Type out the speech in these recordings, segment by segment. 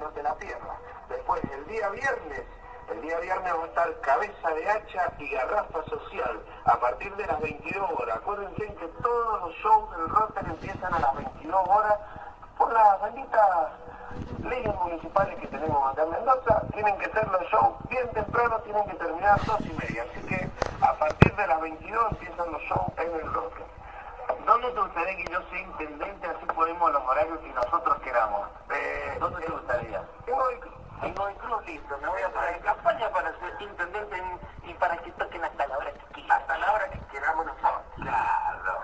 no la pierdas. Después, el día viernes, el día viernes va a estar Cabeza de Hacha y Garrafa Social a partir de las 22 horas. Acuérdense que todos los shows del roster empiezan a las 22 horas por las benditas leyes municipales que tenemos acá en Mendoza. Tienen que ser los shows bien temprano, tienen que terminar a dos y media. Así que a partir de las 22 empiezan los shows en el roster. ¿Dónde te gustaría que yo sea intendente? Así podemos los horarios que nosotros queramos. ¿Dónde te gustaría? Tengo el, tengo cruz listo. Me voy a poner en campaña para ser intendente en- y para que toquen hasta la hora que quieran. Hasta la hora que queramos nosotros. Claro.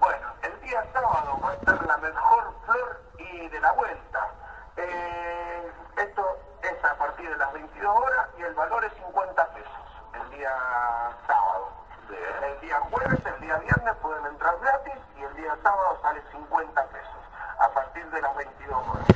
Bueno, el día sábado va a estar la mejor flor y de la vuelta. Eh, esto es a partir de las 22 horas y el valor es 50 pesos. El día sábado. El día jueves, el día viernes pueden entrar gratis y el día sábado sale 50 pesos a partir de las 22 horas.